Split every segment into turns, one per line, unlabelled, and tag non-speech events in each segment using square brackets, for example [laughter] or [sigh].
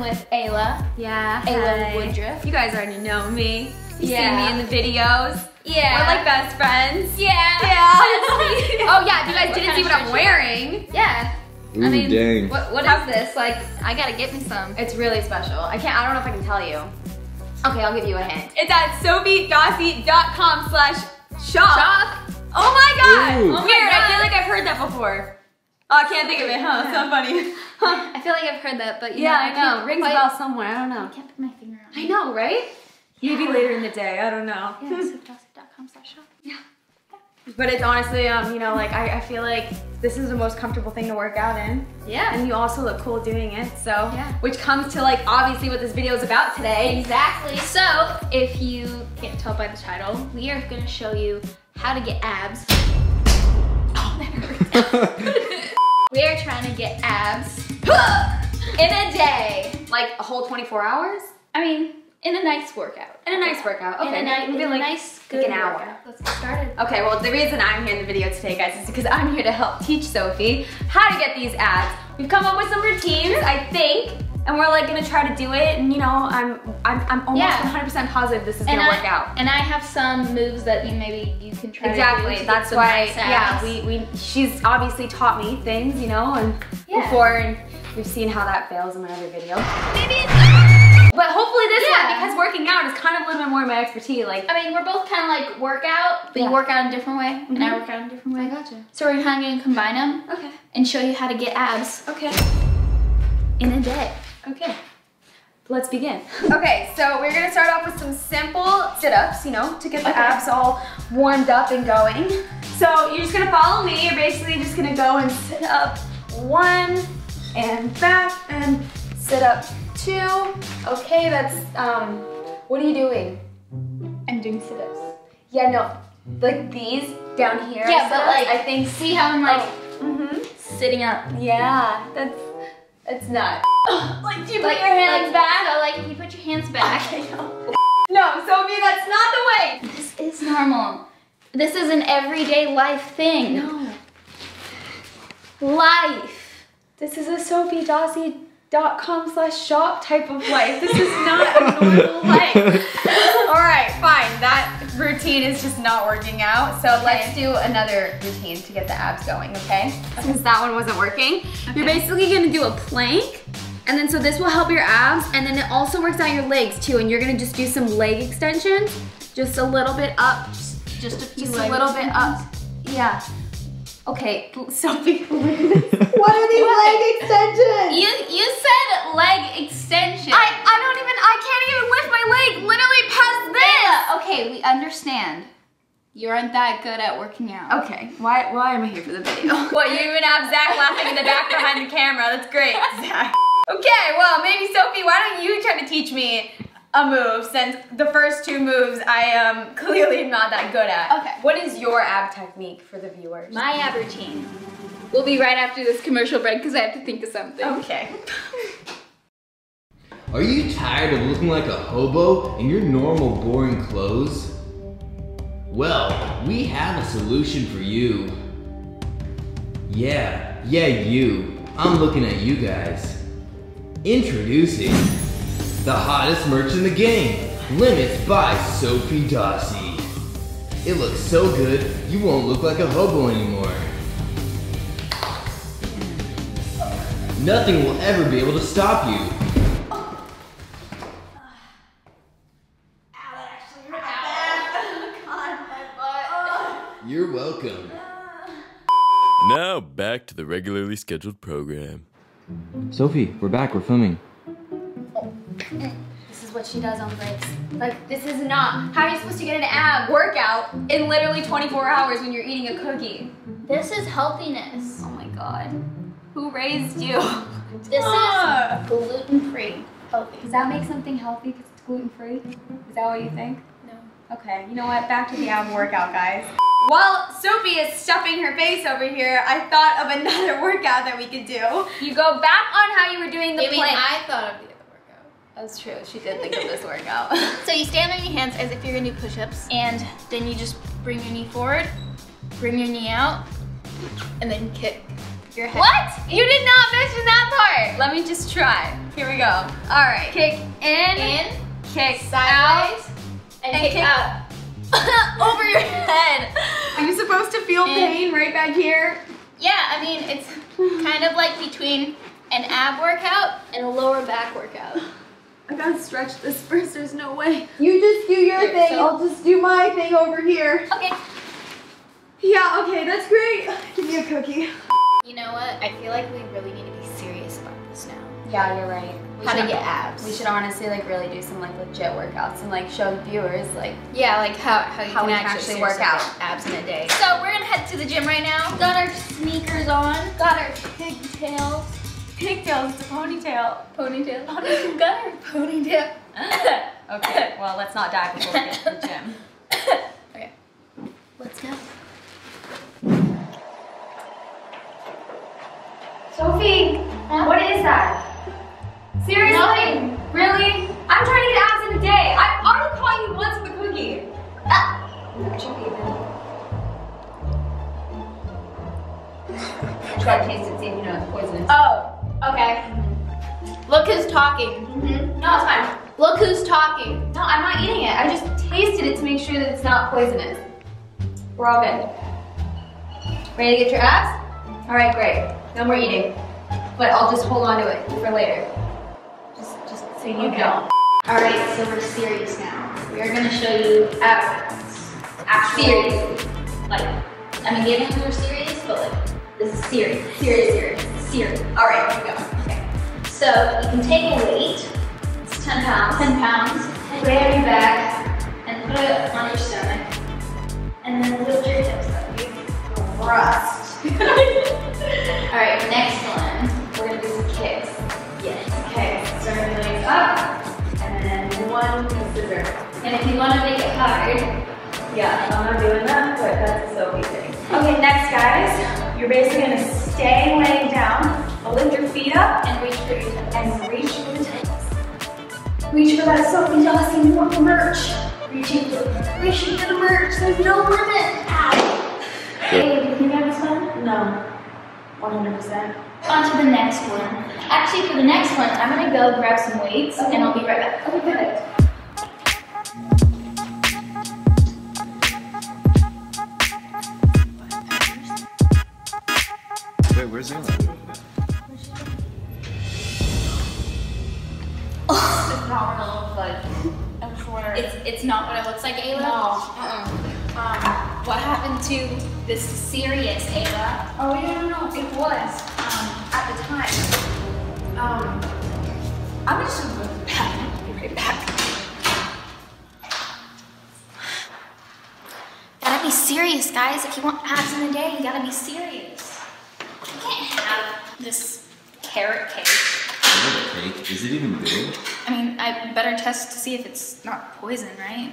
I'm with Ayla.
Yeah,
Ayla
hi.
Woodruff.
You guys already know me. You
Yeah.
see me in the videos.
Yeah.
We're like best friends.
Yeah.
Yeah. [laughs] [laughs] Oh yeah, if you guys
What
didn't see what I'm wearing.
Yeah.
Ooh,
I mean,
dang.
what what is this? Like, I gotta get me some.
It's really special. I can't, I don't know if I can tell you. Okay, I'll give you a hint. It's at sofiedossi.com slash shop.
Shop.
Oh my god!
Ooh.
Oh Weird, I feel like I've heard that before. Oh, I can't think of it, huh? So funny. Huh. [laughs]
I feel like I've heard that, but you
Yeah,
know,
I know.
can't
Rings a bell somewhere, I don't know.
I can't put my finger on it.
I know, right? Maybe later in the day, I don't know.
Yeah, sofiedossi.com [laughs] slash shop. Yeah.
But it's honestly, um, you know, like I, I feel like this is the most comfortable thing to work out in.
Yeah.
And you also look cool doing it, so.
Yeah.
Which comes to like obviously what this video is about today.
Exactly. So, if you can't tell by the title, we are gonna show you how to get abs. Oh, that hurt. [laughs] we are trying to get abs in a day.
Like a whole 24 hours?
I mean, in a nice workout.
In a nice workout. Okay.
In a, ni- in a
like-
nice,
like
good
an hour.
workout. Let's get started.
Okay, well, the reason I'm here in the video today, guys, is because I'm here to help teach Sofie how to get these abs. We've come up with some routines, I think, and we're like gonna try to do it. And you know, I'm I'm, I'm almost
Yeah.
100% positive this is
And
gonna
I,
work out.
And I have some moves that you maybe you can try to do
Exactly. That's why.
nice
Yeah, we we she's obviously taught me things, you know, and
Yeah.
before, and we've seen how that fails in my other video.
Maybe
But hopefully this
Yeah.
one, because working out is kind of a little bit more of my expertise. Like,
I mean, we're both kind of like workout, but
Yeah.
you work out in a different way, and I
Mhm.
work out in a different way.
I gotcha.
So we're kind of gonna combine them
Okay.
and show you how to get abs
Okay.
in a day.
Okay. Let's begin. Okay, so we're gonna start off with some simple sit-ups, you know, to get the
Okay.
abs all warmed up and going. So you're just gonna follow me. You're basically just gonna go and sit up one and back and sit up two. Okay, that's, um, what are you doing?
I'm doing sit-ups.
Yeah, no, like these down here.
Yeah, but like,
I think,
see how I'm like
mm-hmm.
sitting up.
Yeah, that's, it's not. [laughs] like, do you
Like
put your hands
like,
back?
So like, if you put your hands back. [laughs]
I know. No, Sofie, that's not the way.
This is normal. This is an everyday life thing.
No.
Life.
This is a sofiedossi.com slash shop type of life. This is not a normal [laughs] life. All right, fine. That routine is just not working out. So let's do another routine to get the abs going, okay? Since that one wasn't working. You're basically gonna do a plank. And then so this will help your abs and then it also works out your legs too. And you're gonna just do some leg extensions. Just a little bit up,
Just a few
just a little bit up. Yeah. Okay, Sofie. [laughs] what are these leg extensions?
You you said leg extension.
I, I don't even, I can't even lift my leg literally past this.
Ayla, okay, we understand. You aren't that good at working out.
Okay, why, why am I here for the video? what, you even have Zak laughing in the back behind the camera. That's great, [laughs] Zak. Okay, well, maybe Sofie, why don't you try to teach me a move since the first two moves I am [laughs] clearly not that good at.
Okay.
What is your ab technique for the viewers?
My ab routine We'll be right after this commercial break because I have to think of something.
Okay. [laughs]
Are you tired of looking like a hobo in your normal boring clothes? Well, we have a solution for you. Yeah, yeah you. I'm looking at you guys. Introducing the hottest merch in the game, Limits by Sofie Dossi. It looks so good, you won't look like a hobo anymore. Nothing will ever be able to stop you. You're welcome.
Now back to the regularly scheduled program.
Sofie, we're back. We're filming. [laughs]
This is what she does on breaks. Like, this is not, how are you supposed to get an ab workout in literally 24 hours when you're eating a cookie?
This is healthiness.
Oh my god. Who raised you? [laughs]
This
Ah.
is gluten free. Healthy.
Does that make something healthy because it's gluten free? Is that what you think?
No.
Okay, you know what? Back to the ab workout, guys. While Sofie is stuffing her face over here, I thought of another [laughs] workout that we could do. You go back on how you were doing the
You
plank.
I thought of the other workout.
That's true. She did think of this [laughs] workout. [laughs]
So you stand on your hands as if you're gonna do push-ups, and then you just bring your knee forward, bring your knee out, and then kick. your head.
What? You did not mention that part. Let me just try. Here we go. All right. Kick in,
In,
kick
sideways,
out,
and,
and
kick,
kick-
up. [laughs]
over your head. Are you supposed to feel
And-
pain right back here?
Yeah, I mean, it's kind of like between an ab workout and a lower back workout.
I gotta stretch this first. There's no way.
You just do your
Here,
thing.
so-
I'll just do my thing over here.
Okay.
Yeah, okay, that's great. Give me a cookie.
You know what? I feel like we really need to be serious about this now.
Yeah, you're right. We
How to
should-
get abs.
We should honestly like really do some like legit workouts and like show viewers like
Yeah, like how, how you
How
can
we can
actually,
actually work out.
abs in a day. So we're gonna head to the gym right now. Got our sneakers on. Got our pigtails.
pigtails. It's a ponytail.
Ponytail. Ponytail. Got our ponytail. [laughs]
Okay, well let's not die before we get to the gym. [laughs]
okay. Let's go.
Sofie, what is that? Seriously?
Nothing.
Really? I'm trying to get abs in a day. I've already caught you once with a cookie. Ah. I should be even. Try to taste it, see if you know it's poisonous.
Oh, okay. Look who's talking.
Mm-hmm. No, it's fine.
Look who's talking.
No, I'm not eating it. I just tasted it to make sure that it's not poisonous. We're all good. Ready to get your abs? All right, great. No more eating. But I'll just hold on to it for later. Just, just so you
Okay.
don't.
All right, so we're serious now. We are gonna show you workouts. Actual-
Serious.
Like, I mean, the other ones are serious, but like, this is serious. Serious, serious, serious.
All right, here we go.
Okay. So you can take a weight. It's 10 pounds. 10 pounds. Put it on your back and put it on your stomach. And then lift your hips up. You thrust. [laughs] [laughs] And if you want to make it hard,
Yeah, I'm not doing that, but that's so easy. Okay, next guys, you're basically gonna stay laying down, lift your feet up,
and reach for your toes.
and reach for the toes. Reach for that Sofie Dossi merch. Reaching for, reaching for the merch. There's no limit. Ow. Hey, do you think I was fun? No. 100%.
On to the next one. Actually, for the next one, I'm gonna go grab some weights and I'll be right back.
Okay, good.
Where's Ayla?
It's not what it looks like. I swear.
It's it's not what it looks like, Ayla.
No.
Uh-uh. Um, what happened to this serious Ayla?
Oh, yeah, no, no, it was. Um, at the time. Um, I'm just gonna go back. I'll be right back.
Gotta be serious, guys. If you want abs in a day, you gotta be serious. You can't have this carrot cake.
Carrot Cake? Is it even big?
I mean, I better test to see if it's not poison, right?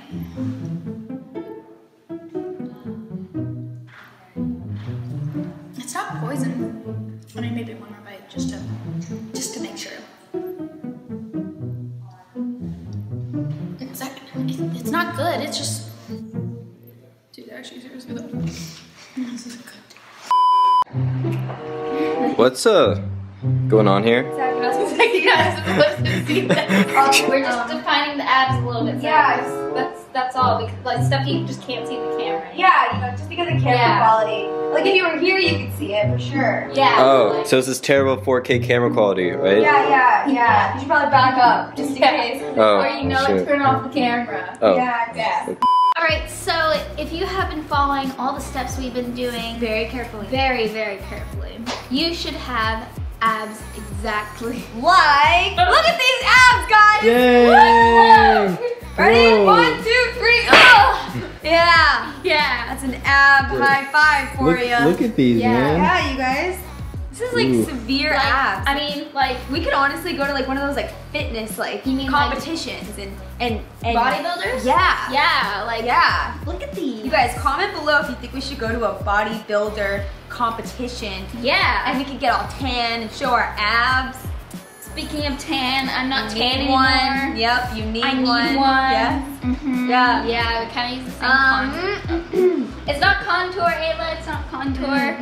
It's not poison. I mean, maybe one more bite just to just to make sure. It's it's not good. It's just. Dude, actually, seriously though.
What's uh going on here?
you guys are supposed to see that. [laughs] We're just defining the abs a little bit. So
Yeah.
That's that's all. Because, like stuff you just can't see the camera.
Yeah, you know, just because of camera
Yeah.
quality. Like if you were here, you could see it for sure.
Yeah.
Oh,
like-
so it's this terrible 4K camera quality, right?
Yeah, yeah, yeah. You should probably back up just in
Yeah.
case.
Oh,
or you know, like
shit.
turn off the camera.
Oh,
Yeah, yeah.
All right. So if you have been following all the steps we've been doing
Very carefully.
very, very carefully, you should have abs exactly. [laughs]
Like, [laughs] look at these abs, guys.
Yay!
Ready?
Whoa.
One, two, three. Oh, [laughs] yeah.
Yeah.
That's an ab high five for
Look,
you.
look at these,
Yeah.
man.
Yeah, you guys. This is like
Ooh.
severe
Like,
abs.
I mean, like
we could honestly go to like one of those like fitness like
You mean, like-
competitions and and and
bodybuilders.
Yeah.
Yeah. Like
Yeah.
Look at these.
You guys comment below if you think we should go to a bodybuilder competition
Yeah.
and we could get all tan and show our abs.
Speaking of tan, I'm not
You
tan anymore.
one. Yep, you need
I need
one.
one.
Yes.
Mhm.
Yeah.
Yeah, we kind of use the same
Um,
concept. [clears throat] It's not contour, Ayla. It's not contour.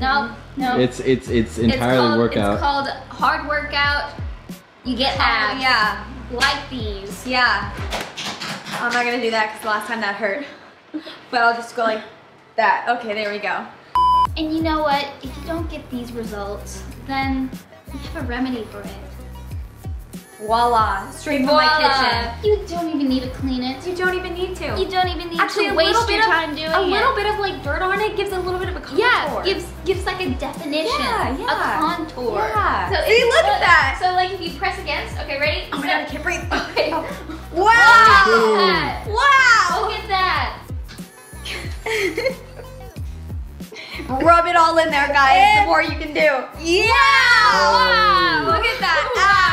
No, no.
It's it's it's
It's
entirely
called,
workout.
It's called hard workout. You get
Oh,
abs.
yeah.
Like these.
Yeah. I'm not gonna do that because the last time that hurt. But I'll just go like that. Okay, there we go.
And you know what? If you don't get these results, then we have a remedy for it.
Voila. Straight from my
Voila. You don't even need to clean it.
You don't even need to.
You don't even need
Actually,
to
a
waste your
of,
time doing
a
it.
little bit of like dirt on it gives a little bit of a contour.
Yeah, gives gives like a definition,
Yeah, yeah.
a contour.
Yeah.
So
See, look at that.
So like if you press against, okay, ready?
Oh my god, I can't breathe. [laughs]
Okay. Oh.
Wow!
Look at that.
Wow!
Look at that.
Rub it all in there, guys. the more you can do. Yeah!
Wow.
Look at that. Ah.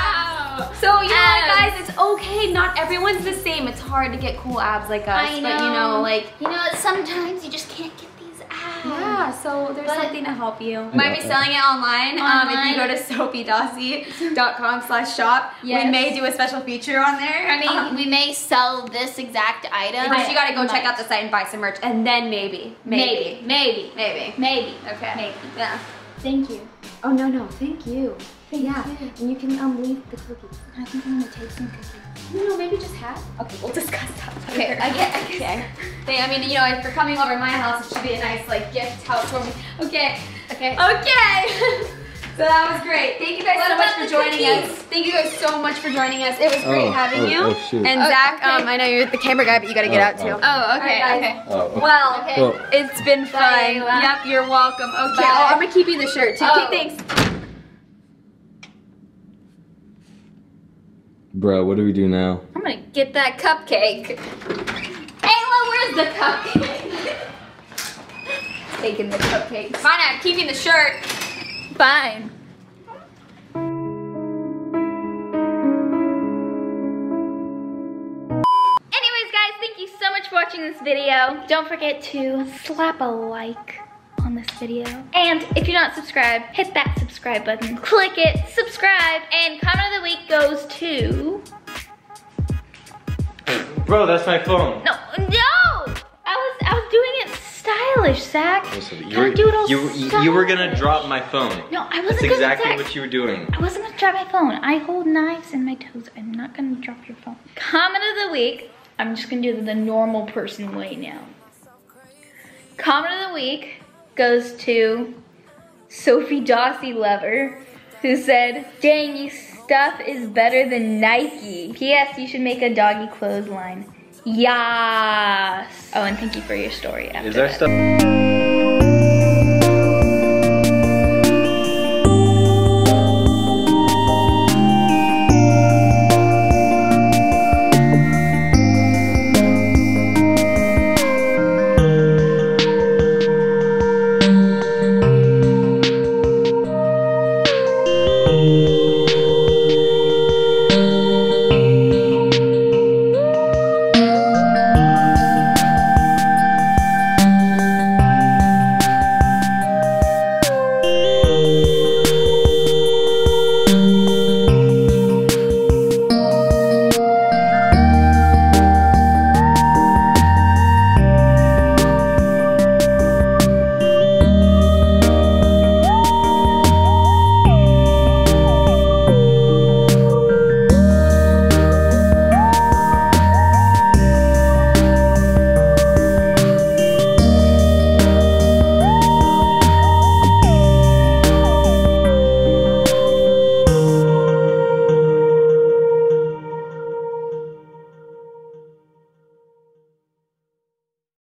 Wow.
So you know what, guys? It's okay. Not everyone's the same. It's hard to get cool abs like us.
I know.
But you know, like
you know, sometimes you just can't get these abs.
yeah. So there's
But-
something to help you.
got
Might be
that.
selling it online. Um, if you go to sofiedossi.com slash shop, we
Yes.
may do a special feature on there.
I mean,
Um,
we may sell this exact item.
but you gotta go
We
check out the site and buy some merch, and then maybe, maybe,
maybe,
maybe.
maybe.
Okay.
Maybe.
Yeah.
Thank you.
Oh no no, thank you. Yeah,
you.
and you can um leave the cookies.
I think I'm gonna take some cookies.
No, no, maybe just half. Okay, we'll discuss that.
Okay, I get- I get-
Okay. They, I mean, you know, if you're coming over to my house, it should be a nice like gift house for me. Okay.
Okay.
Okay. [laughs] so that was great. Thank you guys
What
so much for joining
cookies?
us. Thank you guys so much for joining us. It was great
Oh,
having
oh,
you.
oh, shoot.
And
Oh,
Zak,
okay.
um, I know you're the camera guy, but you gotta get
Oh,
out too.
oh.
Oh, okay,
Alright, guys.
okay.
Oh.
Well,
Okay.
Well,
it's been fun.
Bye,
Yep, you're welcome. Okay.
Bye.
Oh, I'm gonna keep you the shirt too.
Oh.
Okay, thanks.
Bro, what do we do now?
I'm gonna get that cupcake. Ayla, where's the cupcake? [laughs] Taking the cupcakes.
Fine, I'm keeping the shirt.
Fine. Anyways, guys, thank you so much for watching this video. Don't forget to slap a like on this video. And if you're not subscribed, hit that subscribe button. Click it, subscribe, and comment of the week goes to...
Bro, that's my phone.
No, no! I was I was doing it stylish, Zak.
Listen, you were,
do it all
you, you, you were gonna drop my phone.
No, I wasn't
That's
gonna
exactly
Zak.
what you were doing.
I wasn't gonna drop my phone. I hold knives in my toes. I'm not gonna drop your phone. Comment of the week. I'm just gonna do the normal person way now. Comment of the week goes to Sofie Dossi Lover, who said, Dang, you stuff is better than Nike. P.S. You should make a doggy clothesline. Yes. Oh, and thank you for your story after
Is there
that.
stuff?